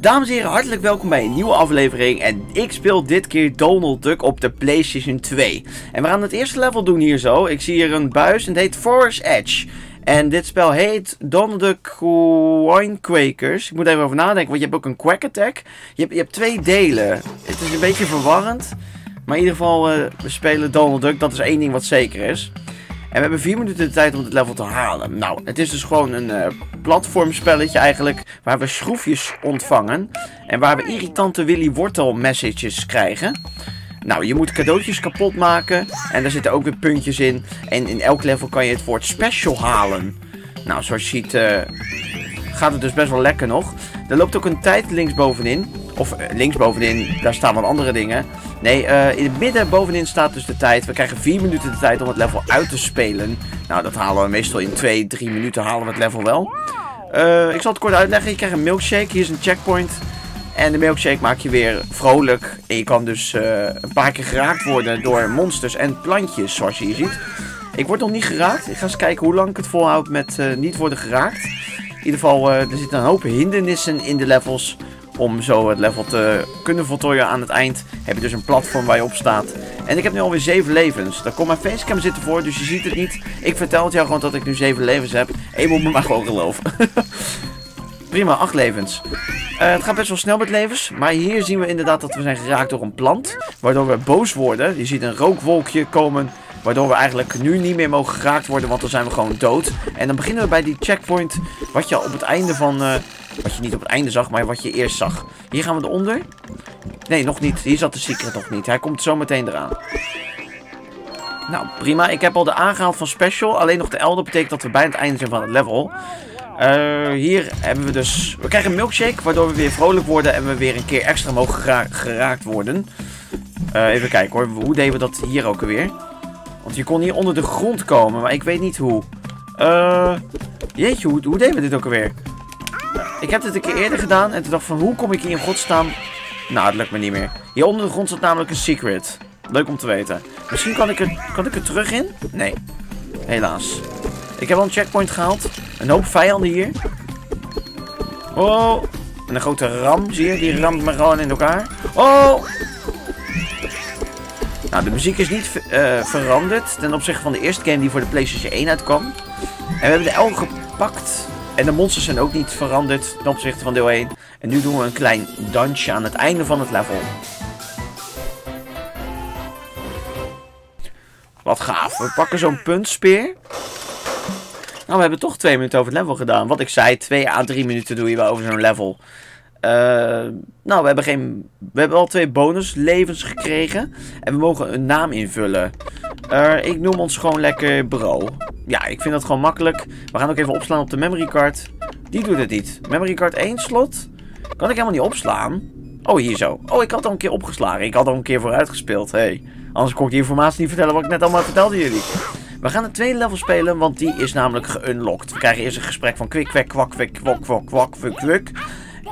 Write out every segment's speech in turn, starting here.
Dames en heren, hartelijk welkom bij een nieuwe aflevering. En ik speel dit keer Donald Duck op de PlayStation 2. En we gaan het eerste level doen hier zo. Ik zie hier een buis en het heet Forest Edge. En dit spel heet Donald Duck Wine Quakers. Ik moet even over nadenken, want je hebt ook een Quack Attack. Je hebt, je hebt twee delen. Het is een beetje verwarrend. Maar in ieder geval, uh, we spelen Donald Duck. Dat is één ding wat zeker is. En we hebben vier minuten de tijd om het level te halen. Nou, het is dus gewoon een uh, platformspelletje eigenlijk. Waar we schroefjes ontvangen. En waar we irritante Willy Wortel messages krijgen. Nou, je moet cadeautjes kapot maken. En daar zitten ook weer puntjes in. En in elk level kan je het woord special halen. Nou, zoals je ziet uh, gaat het dus best wel lekker nog. Er loopt ook een tijd linksbovenin. Of uh, linksbovenin, daar staan wat andere dingen. Nee, uh, in het midden bovenin staat dus de tijd. We krijgen 4 minuten de tijd om het level uit te spelen. Nou, dat halen we meestal in 2, 3 minuten halen we het level wel. Uh, ik zal het kort uitleggen. Je krijgt een milkshake. Hier is een checkpoint. En de milkshake maak je weer vrolijk. En je kan dus een paar keer geraakt worden door monsters en plantjes, zoals je hier ziet. Ik word nog niet geraakt. Ik ga eens kijken hoe lang ik het volhoud met niet worden geraakt. In ieder geval, er zitten een hoop hindernissen in de levels om zo het level te kunnen voltooien aan het eind, heb je dus een platform waar je op staat. En ik heb nu alweer 7 levens. Daar komt mijn facecam zitten voor, dus je ziet het niet. Ik vertel het jou gewoon dat ik nu 7 levens heb. En moet me maar gewoon geloven. Prima, 8 levens. Uh, het gaat best wel snel met levens. Maar hier zien we inderdaad dat we zijn geraakt door een plant. Waardoor we boos worden. Je ziet een rookwolkje komen. Waardoor we eigenlijk nu niet meer mogen geraakt worden, want dan zijn we gewoon dood. En dan beginnen we bij die checkpoint, wat je op het einde van... Uh, wat je niet op het einde zag, maar wat je eerst zag. Hier gaan we eronder. Nee, nog niet. Hier zat de secret nog niet. Hij komt zo meteen eraan. Nou, prima. Ik heb al de aangehaald van special. Alleen nog de dat betekent dat we bij het einde zijn van het level. Uh, hier hebben we dus... We krijgen een milkshake, waardoor we weer vrolijk worden en we weer een keer extra mogen gera geraakt worden. Uh, even kijken hoor. Hoe deden we dat hier ook alweer? Want je kon hier onder de grond komen, maar ik weet niet hoe. Uh, jeetje, hoe, hoe deden we dit ook alweer? Ik heb dit een keer eerder gedaan en toen dacht van hoe kom ik hier in godsnaam... Nou, dat lukt me niet meer. Hier onder de grond zat namelijk een secret. Leuk om te weten. Misschien kan ik er, kan ik er terug in? Nee. Helaas. Ik heb al een checkpoint gehaald. Een hoop vijanden hier. Oh. En een grote ram, zie je? Die ramt me gewoon in elkaar. Oh. Nou, de muziek is niet uh, veranderd ten opzichte van de eerste game die voor de PlayStation 1 uitkwam. En we hebben de L gepakt. En de monsters zijn ook niet veranderd ten opzichte van deel 1. En nu doen we een klein dansje aan het einde van het level. Wat gaaf. We pakken zo'n puntspeer. Nou, we hebben toch twee minuten over het level gedaan. Wat ik zei, 2 à 3 minuten doe je over zo'n level. Uh, nou, we hebben, geen, we hebben al twee bonuslevens gekregen. En we mogen een naam invullen. Ik noem ons gewoon lekker Bro. Ja, ik vind dat gewoon makkelijk. We gaan ook even opslaan op de memory card. Die doet het niet. Memory card 1 slot. Kan ik helemaal niet opslaan. Oh, hier zo. Oh, ik had al een keer opgeslagen. Ik had al een keer vooruit gespeeld. Hey. Anders kon ik die informatie niet vertellen wat ik net allemaal vertelde jullie. We gaan het tweede level spelen, want die is namelijk geunlocked. We krijgen eerst een gesprek van kwik, kwak, kwik, kwak, kwak, kwak, kwik, kwik.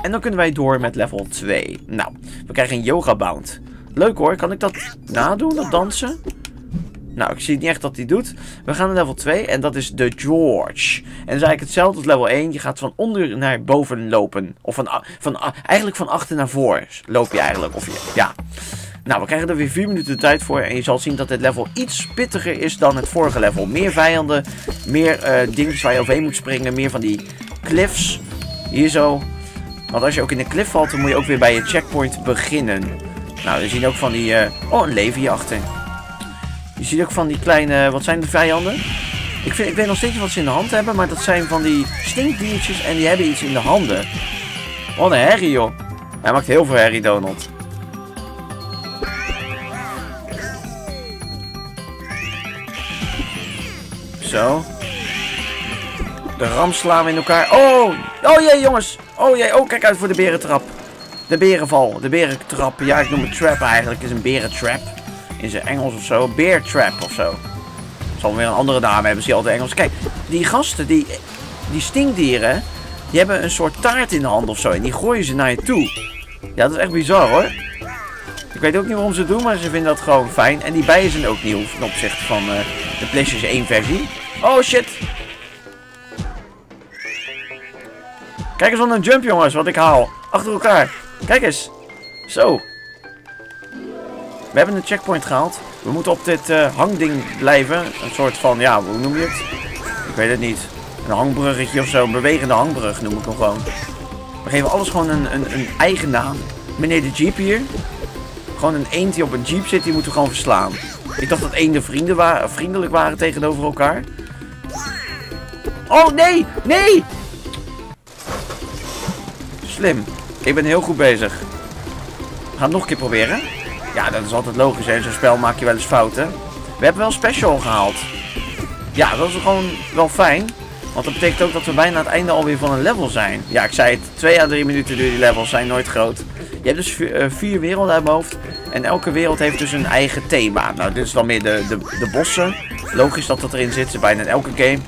En dan kunnen wij door met level 2. Nou, we krijgen een yoga bound. Leuk hoor, kan ik dat nadoen, dat dansen? Nou, ik zie niet echt dat hij doet. We gaan naar level 2 en dat is de George. En dat is eigenlijk hetzelfde als level 1. Je gaat van onder naar boven lopen. Of van, van, eigenlijk van achter naar voor loop je eigenlijk. Of je, ja. Nou, we krijgen er weer 4 minuten tijd voor. En je zal zien dat dit level iets pittiger is dan het vorige level. Meer vijanden, meer uh, dingetjes waar je overheen moet springen. Meer van die cliffs. Hier zo. Want als je ook in de cliff valt, dan moet je ook weer bij je checkpoint beginnen. Nou, we zien ook van die... Uh... Oh, een leven hierachter. Je ziet ook van die kleine... Wat zijn de vijanden? Ik, ik weet nog steeds wat ze in de hand hebben, maar dat zijn van die stinkdiertjes en die hebben iets in de handen. Wat een herrie, joh. Hij maakt heel veel herrie, Donald. Zo. De ram slaan we in elkaar. Oh! Oh jee, jongens! Oh jee, oh, kijk uit voor de berentrap. De berenval, de berentrap. Ja, ik noem het trap eigenlijk. Het is een berentrap. In zijn Engels of zo. Bear trap of zo. Zal weer een andere naam hebben, je altijd Engels. Kijk, die gasten, die, die stinkdieren, die hebben een soort taart in de hand of zo. En die gooien ze naar je toe. Ja, dat is echt bizar hoor. Ik weet ook niet waarom ze het doen, maar ze vinden dat gewoon fijn. En die bijen zijn ook nieuw ten opzichte van uh, de PlayStation 1 versie. Oh shit. Kijk eens wat een jump jongens, wat ik haal. Achter elkaar. Kijk eens. Zo. We hebben een checkpoint gehaald. We moeten op dit uh, hangding blijven. Een soort van, ja, hoe noem je het? Ik weet het niet. Een hangbruggetje of zo. Een bewegende hangbrug noem ik hem gewoon. We geven alles gewoon een, een, een eigen naam. Meneer de Jeep hier. Gewoon een eend die op een Jeep zit, die moeten we gewoon verslaan. Ik dacht dat eenden vrienden wa vriendelijk waren tegenover elkaar. Oh, nee! Nee! Slim. Ik ben heel goed bezig. Gaan het nog een keer proberen. Ja, dat is altijd logisch. In zo'n spel maak je wel eens fouten. We hebben wel special gehaald. Ja, dat is gewoon wel fijn. Want dat betekent ook dat we bijna aan het einde alweer van een level zijn. Ja, ik zei het. 2 à 3 minuten duren die levels. Zijn nooit groot. Je hebt dus vier, uh, vier werelden uit mijn hoofd. En elke wereld heeft dus een eigen thema. Nou, dit is dan meer de, de, de bossen. Logisch dat dat erin zit. Bijna in elke game.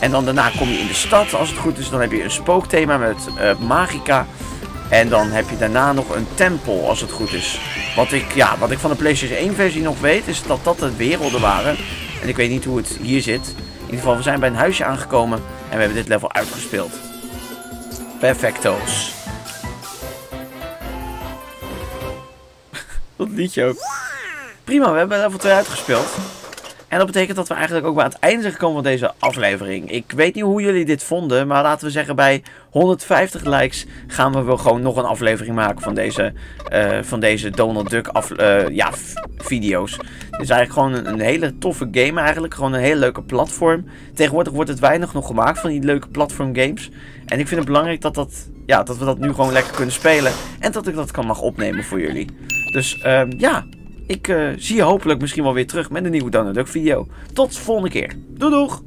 En dan daarna kom je in de stad. Als het goed is, dan heb je een spookthema met uh, magica. En dan heb je daarna nog een tempel, als het goed is. Wat ik, ja, wat ik van de PlayStation 1 versie nog weet, is dat dat de werelden waren. En ik weet niet hoe het hier zit. In ieder geval, we zijn bij een huisje aangekomen en we hebben dit level uitgespeeld. Perfecto's. dat liedje ook. Prima, we hebben level 2 uitgespeeld. En dat betekent dat we eigenlijk ook bij het einde zijn gekomen van deze aflevering. Ik weet niet hoe jullie dit vonden, maar laten we zeggen bij 150 likes gaan we wel gewoon nog een aflevering maken van deze, uh, van deze Donald Duck af, uh, ja, video's. Het is eigenlijk gewoon een, hele toffe game eigenlijk, gewoon een hele leuke platform. Tegenwoordig wordt het weinig nog gemaakt van die leuke platform games. En ik vind het belangrijk dat, dat, ja, dat we dat nu gewoon lekker kunnen spelen en dat ik dat kan mag opnemen voor jullie. Dus um, ja, ik uh, zie je hopelijk misschien wel weer terug met een nieuwe Donald Duck video. Tot de volgende keer. Doei doeg!